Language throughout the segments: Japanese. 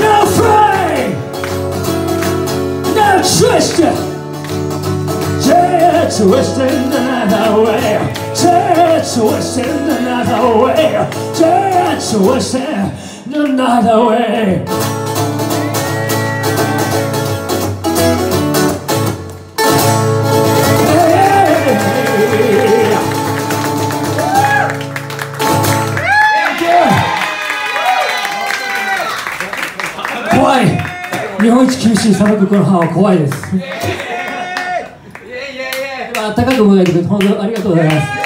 no pain, no twisting. Say twisting another way. Say twisting another way. Say twisting another way. 日本一厳しい砂漠この歯は怖いですあったかく迎えてくれて本当ありがとうございます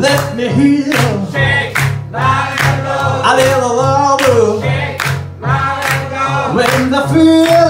Let me hear. I loud. A little. Shake. When the feel.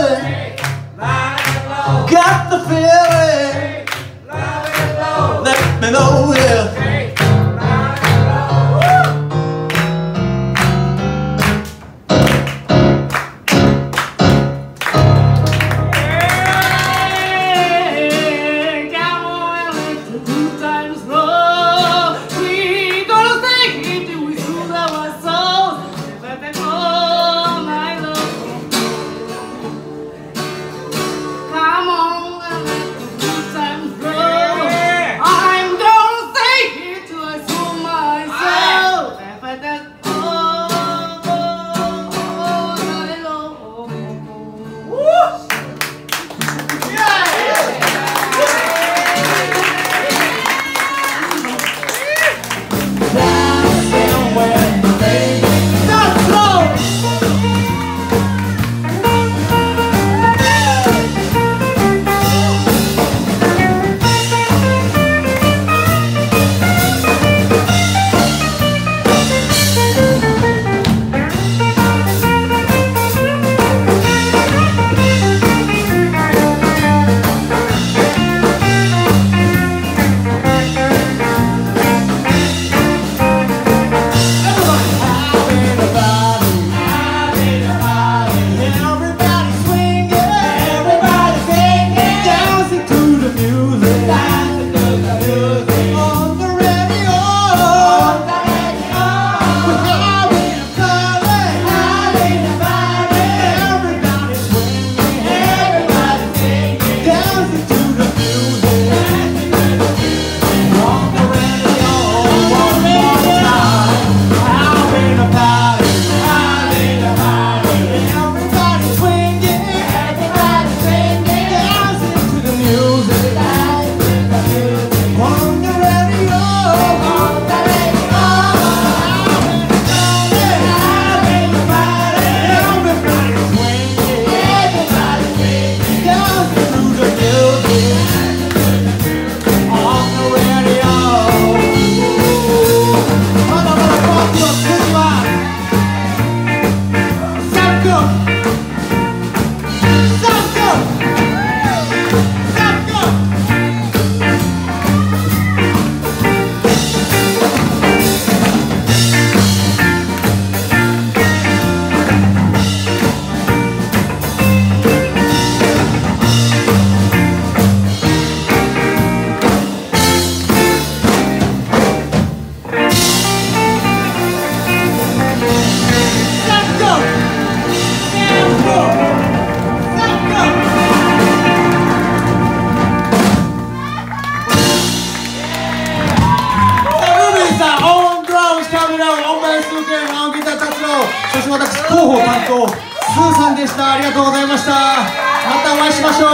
郎、そして私、広報担当、スーさんでした。ありがとうございました。またお会いしましょ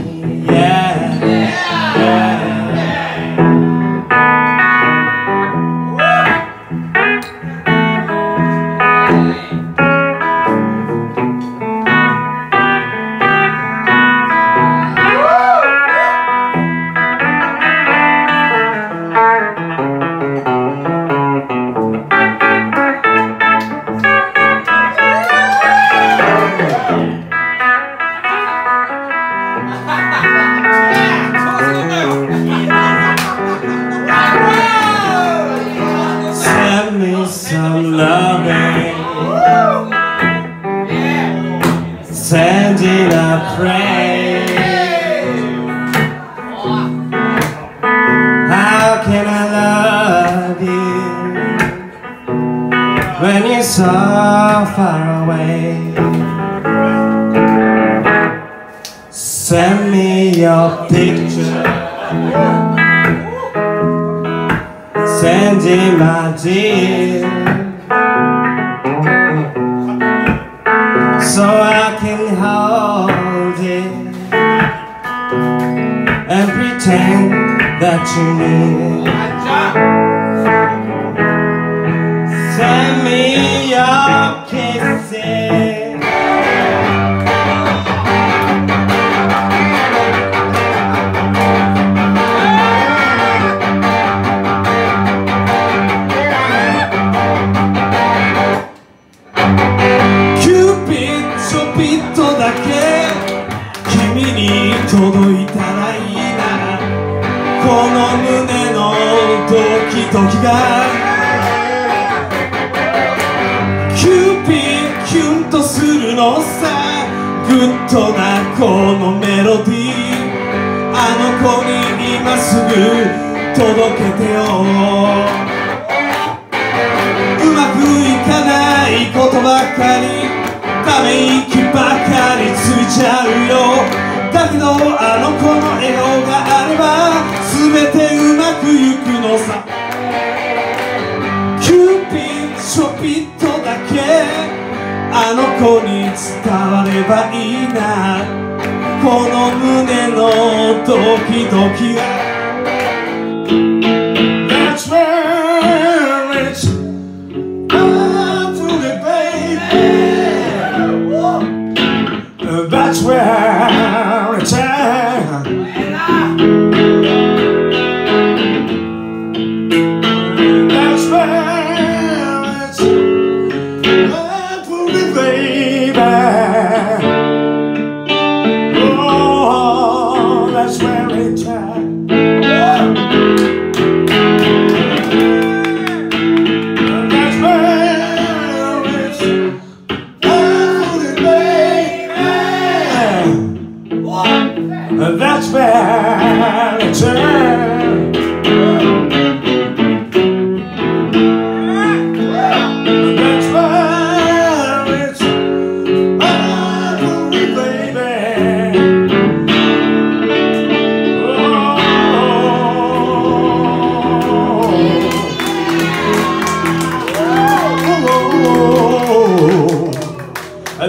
う。Send me some loving. Send a prayer How can I love you When you're so far away? Send me your picture. Send it, my dear. So I can hold it and pretend that you're near. Send me だけ君に届いたらいいなこの胸のドキドキが。キューピッキュンとするのさグッドなこのメロディー。あの子に今すぐ届けてよ。ばいいな。この胸のドキドキが。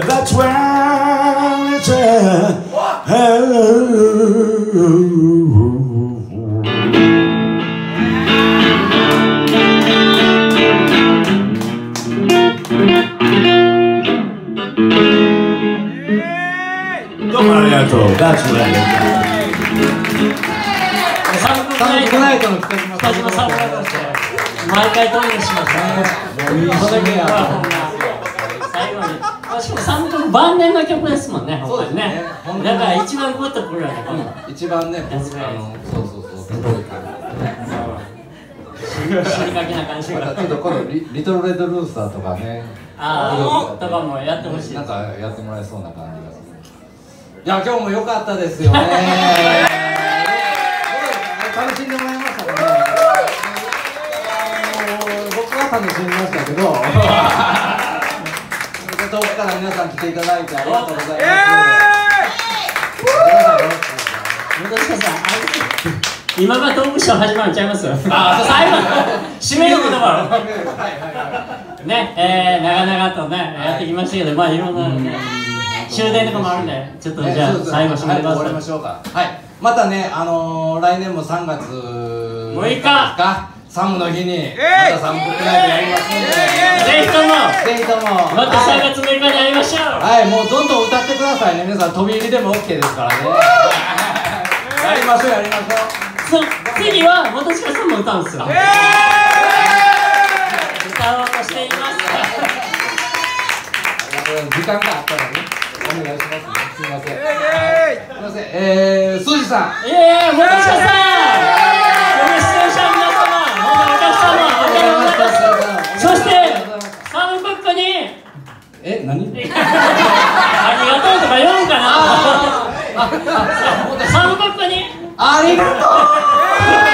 That's where it's at. どうもありがとう。That's where it's at. サンクナイトの北島さんが毎回トイレしますね。しかもサンク晩年の曲ですもんね。そうですねだから一番グッとくるわけこの一番ね、あの、そうそうそう、すごい死にかけな感じが。ちょっと今度リ、リトルレッドルースターとかね、ああ、とかもやってほしい。なんかやってもらえそうな感じがする。いや、今日も良かったですよね。楽しんでもらいましたね。僕は楽しみましたけど。遠くから皆さん来ていただいてありがとうございます。今がトークショー始まるんちゃいますあ最後の締めの言葉をね、えー、長々とね、やってきましたけど、まあいろんな、ね、終電とかもあるんで、ちょっとじゃあ最後締めてくだはい、終わりまさしょうか。はい。またねあのー、来年も3月6日。か？サムの日にまたサンプルライブやりますんで。い。ぜひとも、ぜひとも。また3はい月6日にやりましょう。はい。もうどんどん歌ってくださいね。皆さん飛び入りでも OK ですからね。やりましょうやりましょそう次は私がさんも歌うんですよ。歌おうとしています。う時間があったらねお願いしますねすいません。はいすいません。えー、すじさん。いやいや元下さんそしてサムクックに。え何？ありがとうとか言うんかな。サックに。ありがとう。